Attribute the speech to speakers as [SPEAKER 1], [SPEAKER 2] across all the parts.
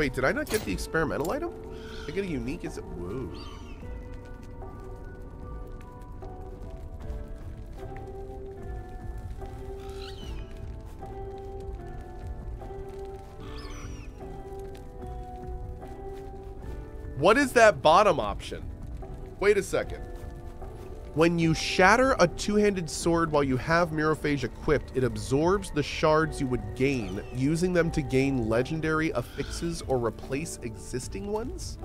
[SPEAKER 1] Wait, did I not get the experimental item? I get a unique, is it? Whoa. What is that bottom option? Wait a second. When you shatter a two-handed sword while you have Mirophage equipped, it absorbs the shards you would gain, using them to gain legendary affixes or replace existing ones?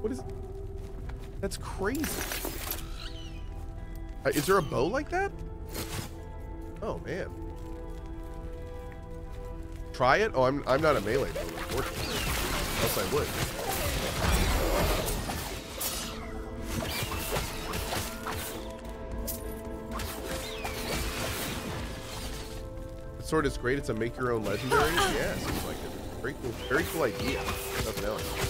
[SPEAKER 1] What is... That's crazy. Uh, is there a bow like that? Oh, man. Try it? Oh, I'm, I'm not a melee builder, unfortunately. Else I would. Sword is great. It's a make your own legendary. Yeah, seems like it. Very cool. Very cool idea. Nothing else.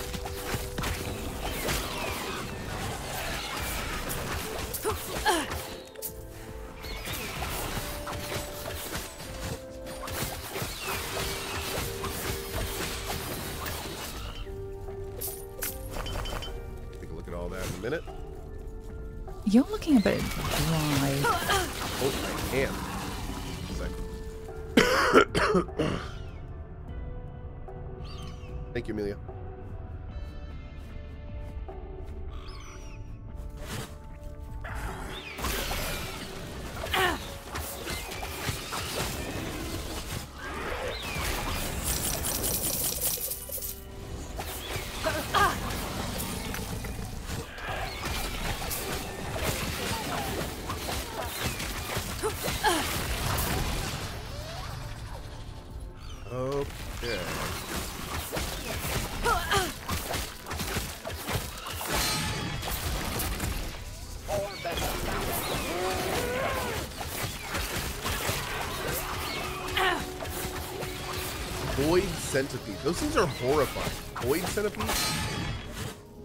[SPEAKER 1] Centipede. Those things are horrifying. Void centipede?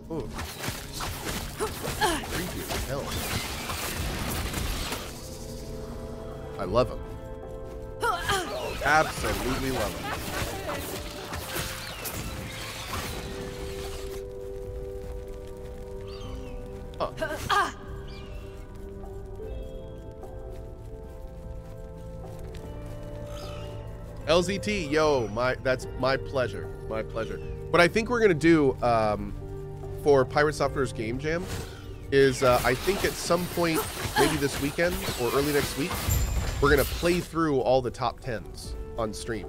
[SPEAKER 1] Oh. Creepy as hell. I love them. Absolutely love them. LZT, yo, my that's my pleasure, my pleasure. What I think we're gonna do um, for Pirate Software's Game Jam is uh, I think at some point, maybe this weekend or early next week, we're gonna play through all the top tens on stream.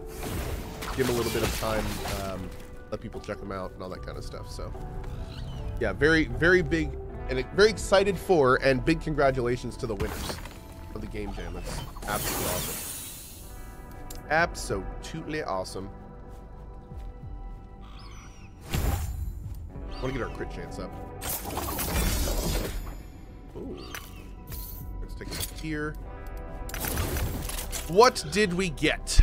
[SPEAKER 1] Give them a little bit of time, um, let people check them out and all that kind of stuff. So, yeah, very very big and very excited for and big congratulations to the winners of the Game Jam. It's absolutely awesome. Absolutely awesome. I want to get our crit chance up. Ooh. Let's take it here. What did we get?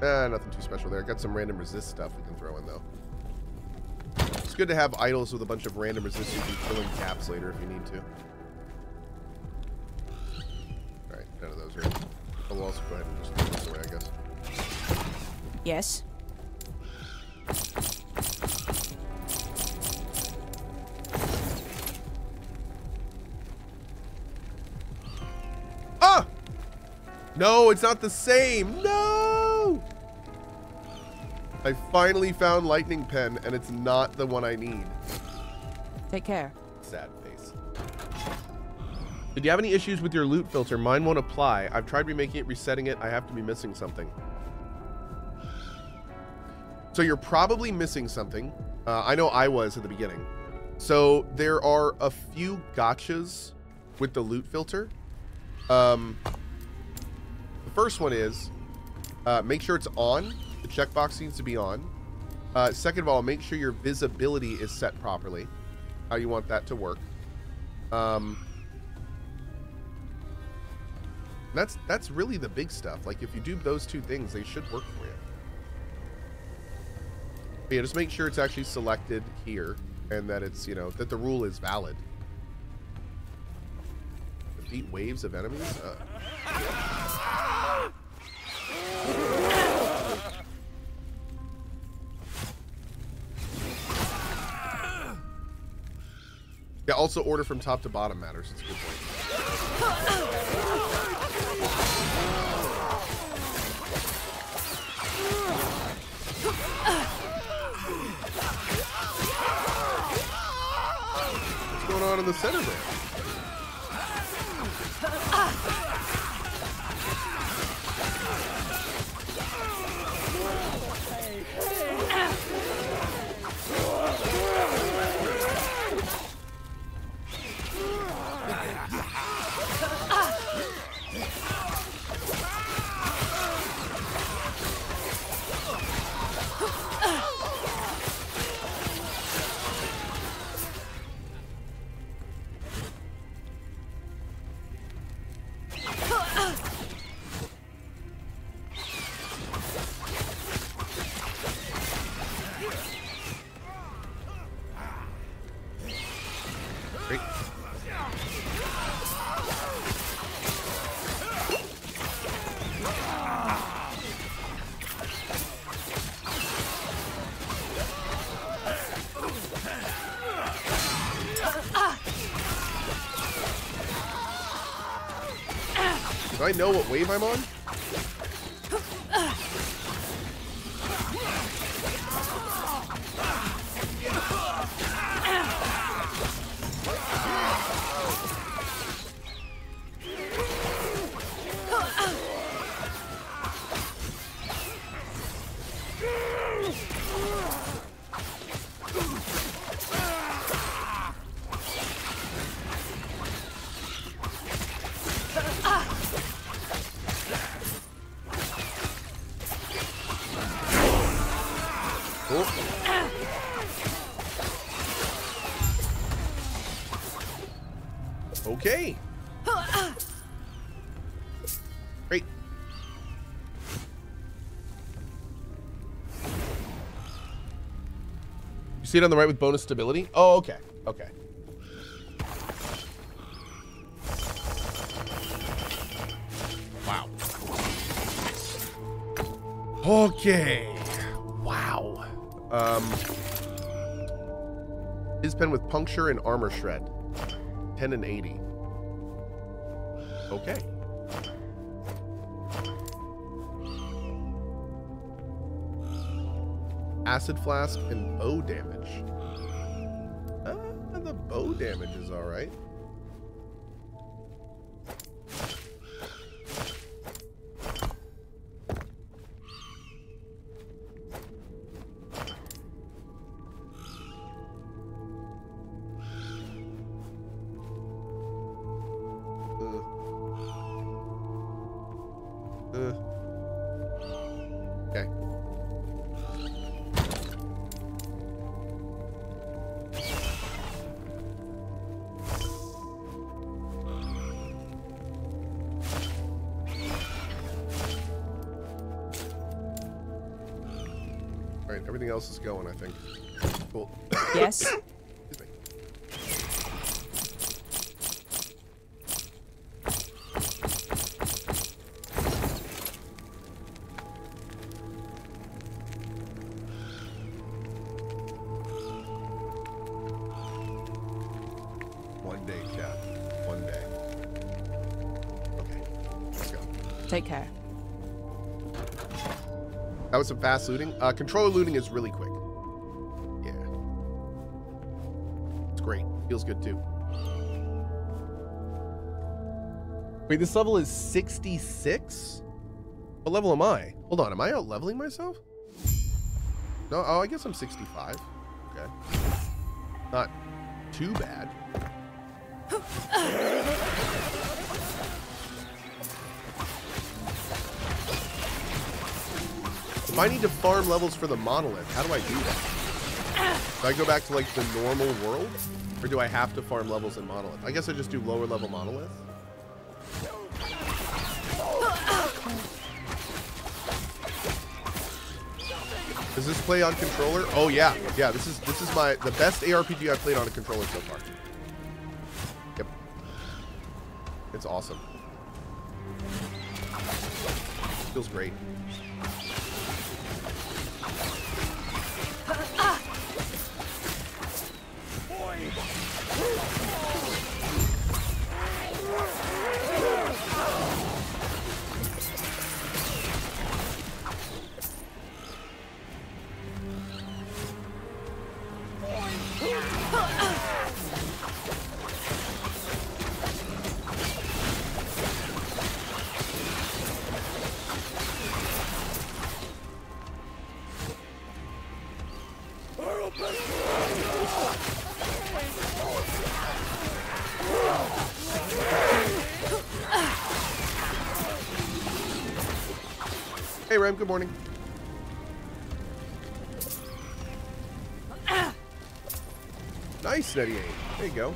[SPEAKER 1] Ah, nothing too special there. Got some random resist stuff we can throw in, though. It's good to have idols with a bunch of random resist you can fill in gaps later if you need to. Also go ahead and just throw this away, I guess.
[SPEAKER 2] Yes.
[SPEAKER 1] Ah! No, it's not the same. No! I finally found Lightning Pen, and it's not the one I need.
[SPEAKER 2] Take care.
[SPEAKER 1] Sad. Did you have any issues with your loot filter? Mine won't apply. I've tried remaking it, resetting it. I have to be missing something. So you're probably missing something. Uh, I know I was at the beginning. So there are a few gotchas with the loot filter. Um, the first one is uh, make sure it's on. The checkbox needs to be on. Uh, second of all, make sure your visibility is set properly. How you want that to work. Um, that's that's really the big stuff. Like if you do those two things, they should work for you. But yeah, just make sure it's actually selected here and that it's, you know, that the rule is valid. Defeat waves of enemies? Uh. Yeah, also order from top to bottom matters. It's a good point. In the center there? I know what wave I'm on? Okay. Great. You see it on the right with bonus stability? Oh, okay. Okay. Wow. Okay. Wow. Um, his pen with puncture and armor shred. 10 and 80. Okay. Acid flask and bow damage. Uh, the bow damage is all All right, everything else is going, I think. Cool.
[SPEAKER 2] Yes.
[SPEAKER 1] Excuse me. One day, chat. One day. Okay, let's go.
[SPEAKER 2] Take care.
[SPEAKER 1] Was some fast looting. Uh, controller looting is really quick. Yeah. It's great. Feels good too. Wait, this level is 66? What level am I? Hold on, am I out leveling myself? No, oh, I guess I'm 65. Okay. Not too bad. If I need to farm levels for the monolith, how do I do that? Do I go back to like the normal world? Or do I have to farm levels in monolith? I guess I just do lower level monolith. Does this play on controller? Oh yeah, yeah. This is this is my the best ARPG I've played on a controller so far. Yep, it's awesome. Feels great. Good morning. Nice, Nettie eight. There you go.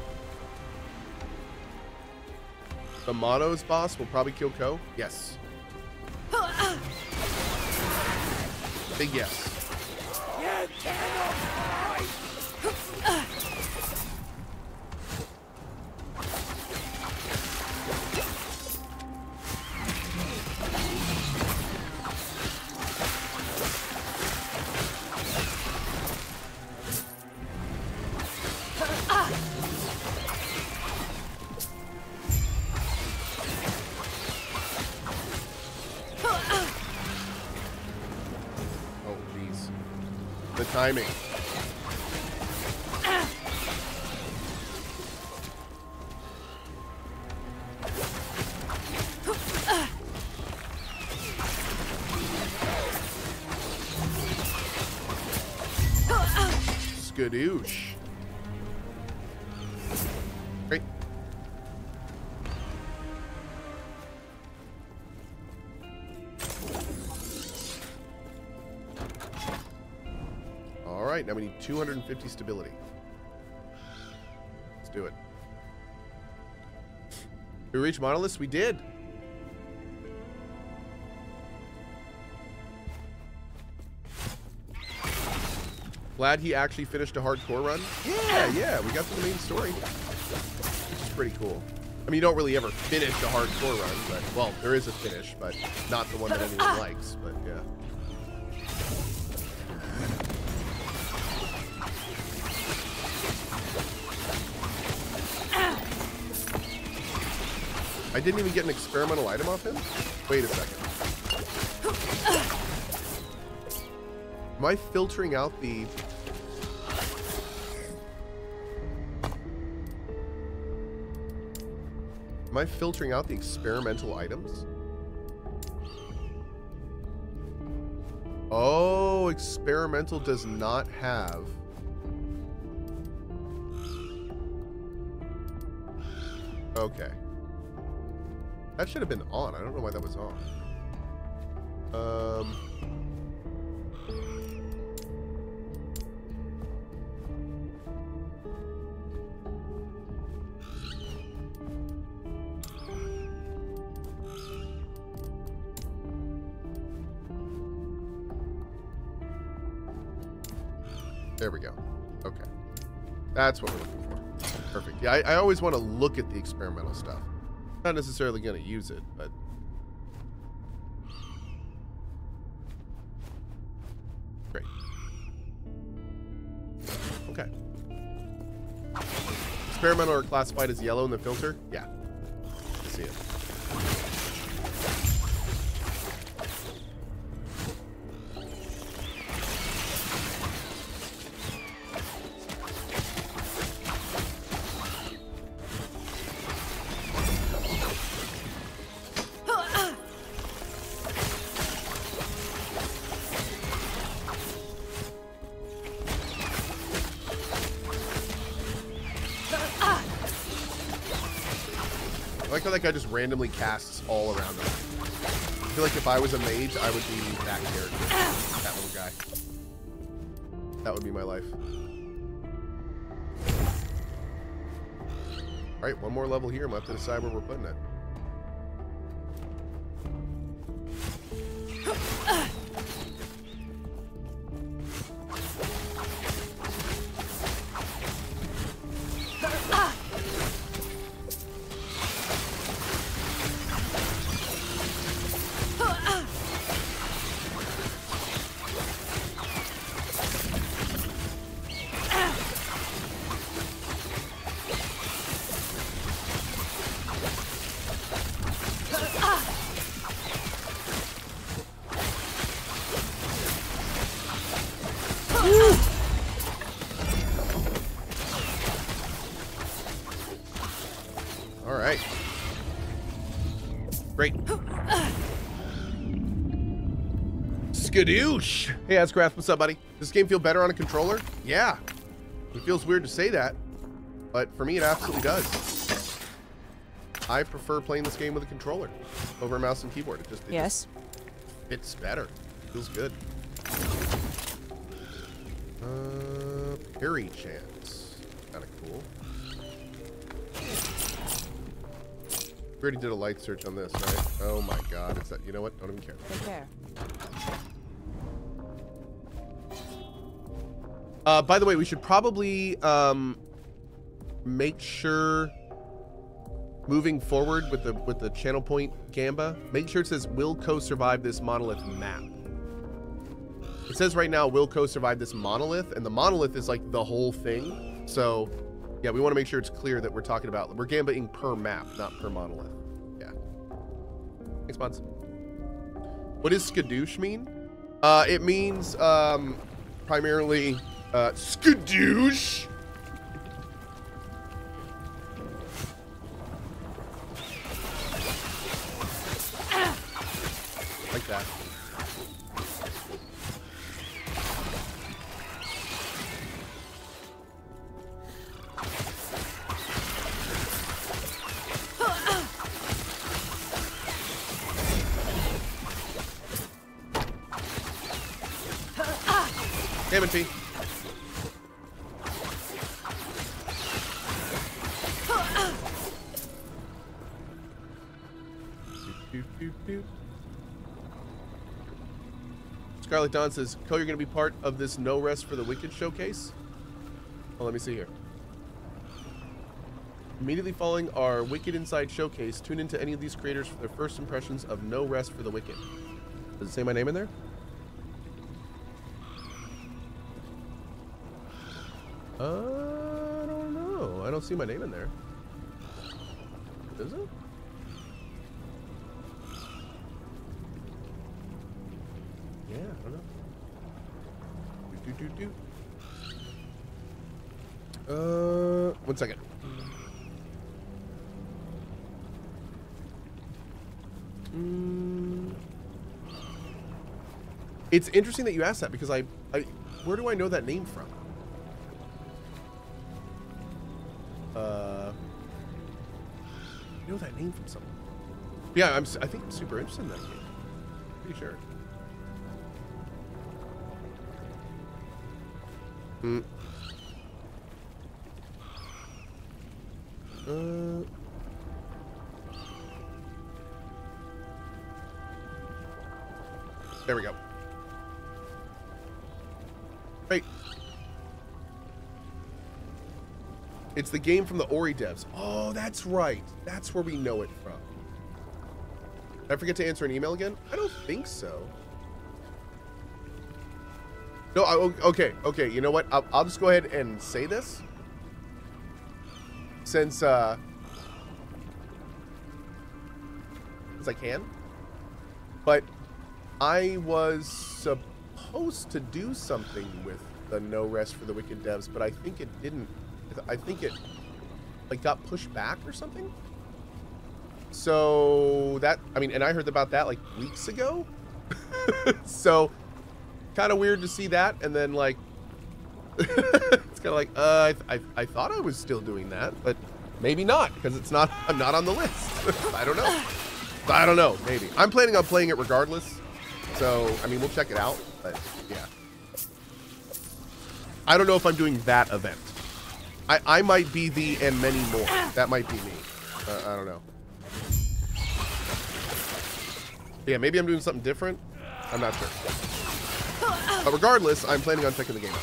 [SPEAKER 1] The Mono's boss will probably kill Cohh? Yes. Big yes. Timing. Skadoosh. Great. Right, now we need 250 stability. Let's do it. Did we reach Monoliths? We did. Glad he actually finished a hardcore run. Yeah, yeah, we got to the main story. Which is pretty cool. I mean, you don't really ever finish a hardcore run, but, well, there is a finish, but not the one that anyone likes, but yeah. I didn't even get an experimental item off him? Wait a second. Am I filtering out the... Am I filtering out the experimental items? Oh, experimental does not have... Okay. That should have been on. I don't know why that was on. Um... There we go. Okay. That's what we're looking for. Perfect. Yeah, I, I always want to look at the experimental stuff. Not necessarily going to use it, but... Great. Okay. Experimental are classified as yellow in the filter? Yeah. Like how that guy just randomly casts all around him. I feel like if I was a mage, I would be that character. That little guy. That would be my life. Alright, one more level here. I'm going to have to decide where we're putting it. Skadoosh! Hey, Ascraft, what's up, buddy? Does this game feel better on a controller? Yeah. It feels weird to say that, but for me, it absolutely does. I prefer playing this game with a controller over a mouse and keyboard. It just, it
[SPEAKER 2] Yes.
[SPEAKER 1] just It's better. Feels good. Uh, parry chance. Kind of cool. We already did a light search on this, right? Oh my god, it's that. You know what? Don't even care.
[SPEAKER 2] Take care.
[SPEAKER 1] Uh, by the way, we should probably um, make sure moving forward with the with the channel point gamba, make sure it says Wilco survive this monolith map. It says right now Wilco survive this monolith, and the monolith is like the whole thing. So, yeah, we want to make sure it's clear that we're talking about we're gambaing per map, not per monolith. Yeah. Thanks, Buds. What does skadoosh mean? Uh, it means um, primarily uh, skadoosh. Like that. Damn it, Scarlet Dawn says, Cohh, you're going to be part of this No Rest for the Wicked showcase? Well, let me see here. Immediately following our Wicked Inside showcase, tune into any of these creators for their first impressions of No Rest for the Wicked. Does it say my name in there? Uh, I don't know. I don't see my name in there. Is it? Don't know. Do, do, do, do. Uh, one second. Mm. It's interesting that you asked that because I, I, where do I know that name from? Uh, I know that name from somewhere. Yeah, I'm. I think I'm super interested in that game. Pretty sure. Hmm. Uh. There we go. Right. It's the game from the Ori devs. Oh, that's right. That's where we know it from. Did I forget to answer an email again? I don't think so. No, I, okay, okay. You know what? I'll, I'll just go ahead and say this. Since, uh... As I can. But I was supposed to do something with the No Rest for the Wicked devs, but I think it didn't. I think it like got pushed back or something. So that I mean, and I heard about that like weeks ago. so kind of weird to see that, and then like it's kind of like uh, I, I I thought I was still doing that, but maybe not because it's not. I'm not on the list. I don't know. I don't know. Maybe I'm planning on playing it regardless. So I mean, we'll check it out. But yeah, I don't know if I'm doing that event. I, I might be the and many more. That might be me. Uh, I don't know. Yeah, maybe I'm doing something different. I'm not sure. But regardless, I'm planning on checking the game out.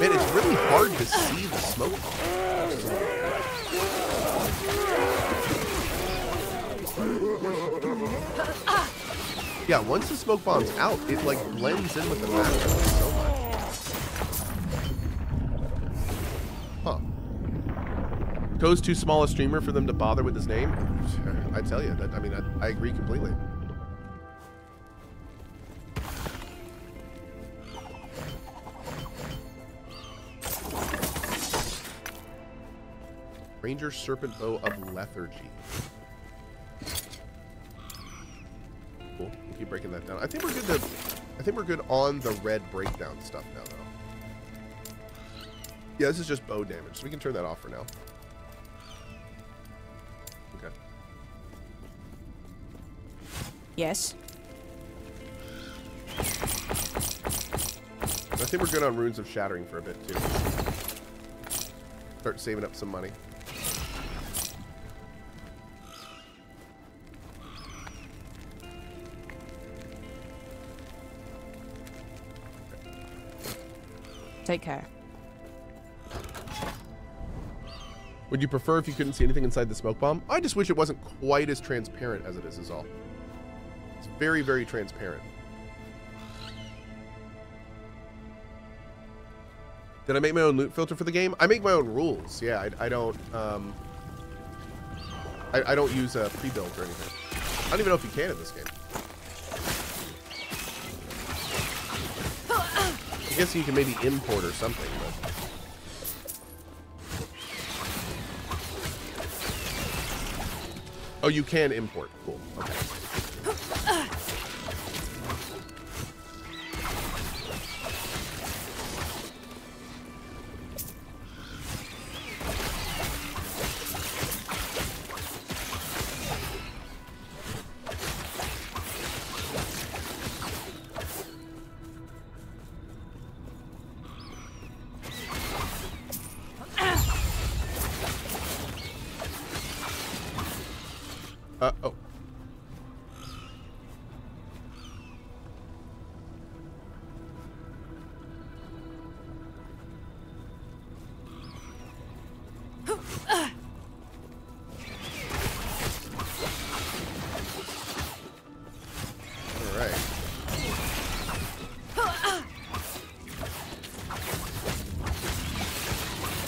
[SPEAKER 1] Man, it's really hard to see the smoke. Yeah, once the smoke bomb's out, it like blends in with the background so much. Cohh's too small a streamer for them to bother with his name? I tell you, that I mean, I, I agree completely. Ranger Serpent Bow of Lethargy. Cool. We'll keep breaking that down. I think we're good to. I think we're good on the red breakdown stuff now, though. Yeah, this is just bow damage, so we can turn that off for now.
[SPEAKER 2] Yes.
[SPEAKER 1] I think we're good on Runes of Shattering for a bit, too. Start saving up some money.
[SPEAKER 2] Take care.
[SPEAKER 1] Would you prefer if you couldn't see anything inside the smoke bomb? I just wish it wasn't quite as transparent as it is, is all. Very, very transparent. Did I make my own loot filter for the game? I make my own rules. Yeah, I, I don't. Um, I, I don't use a pre-built or anything. I don't even know if you can in this game. I guess you can maybe import or something, but. Oh, you can import. Cool. Okay.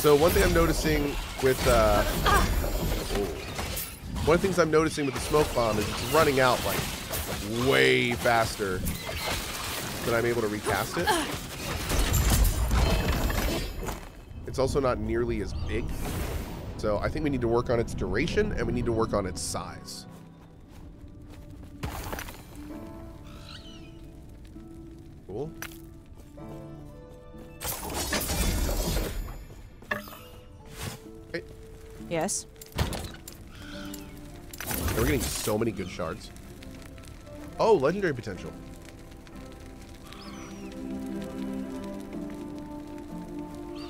[SPEAKER 1] So one thing I'm noticing with uh, one of the things I'm noticing with the smoke bomb is it's running out like way faster than I'm able to recast it. It's also not nearly as big. So I think we need to work on its duration and we need to work on its size. Cool.
[SPEAKER 2] Yes.
[SPEAKER 1] We're getting so many good shards. Oh, legendary potential.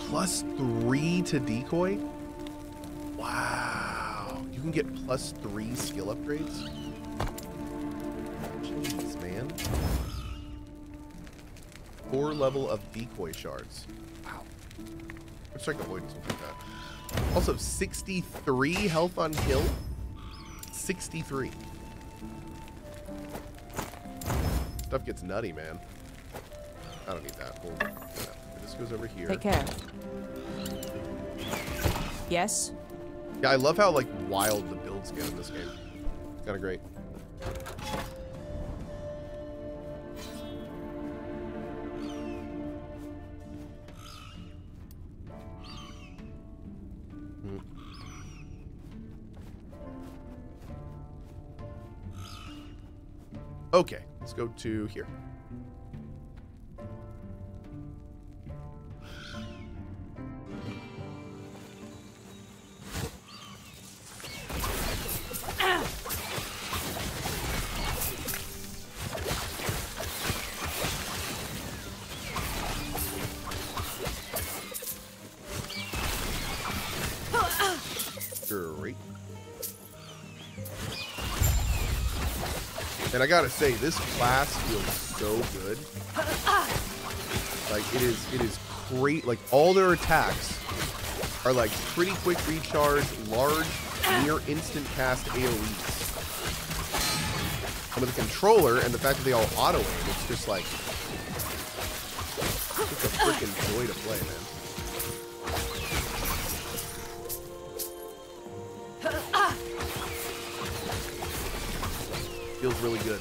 [SPEAKER 1] Plus three to decoy? Wow. You can get plus three skill upgrades? Jeez, man. Four level of decoy shards. Wow. Let's strike avoidance. We'll take that. Also, 63 health on kill. 63. Stuff gets nutty, man. I don't need that. We'll, yeah. This goes over here.
[SPEAKER 2] Take care. Yes.
[SPEAKER 1] Yeah, I love how like wild the builds get in this game. It's kind of great. Go to here. And I gotta say, this class feels so good. Like it is, it is great. Like all their attacks are like pretty quick recharge, large, near instant cast AOE's. And with the controller and the fact that they all auto aim, it's just like it's a freaking joy to play, man. Feels really good,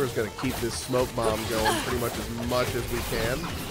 [SPEAKER 1] We're just gonna keep this smoke bomb going pretty much as much as we can.